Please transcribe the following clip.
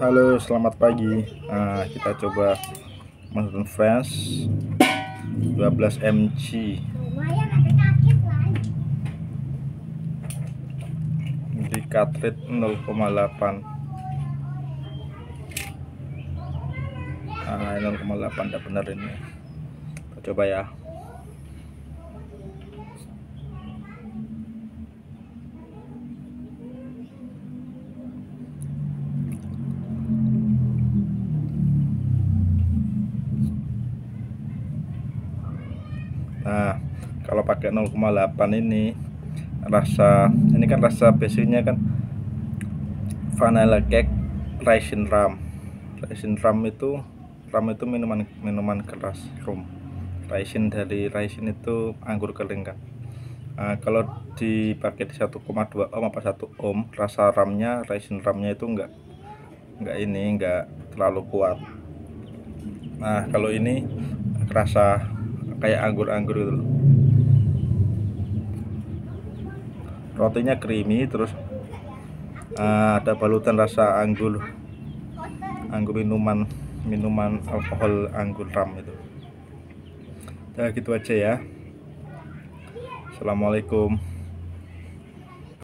Halo, selamat pagi. Nah, kita coba Mountain Friends 12 mg. Lumayan ada sakit lah. Di cartridge 0,8. Nah, 0,8 udah bener ini. Kita coba ya. Nah, kalau pakai 0,8 ini rasa ini kan rasa basicnya kan vanilla cake raisin rum. Raisin rum itu rum itu minuman minuman keras rum. Raisin dari raisin itu anggur kering kan. Nah, kalau dipakai di 1,2 ohm apa 1 ohm rasa ramnya raisin ramnya itu enggak enggak ini enggak terlalu kuat nah kalau ini rasa kayak anggur-anggur itu loh. rotinya creamy terus uh, ada balutan rasa anggur. Anggur minuman minuman alkohol anggur ram itu. Nah gitu aja ya. Assalamualaikum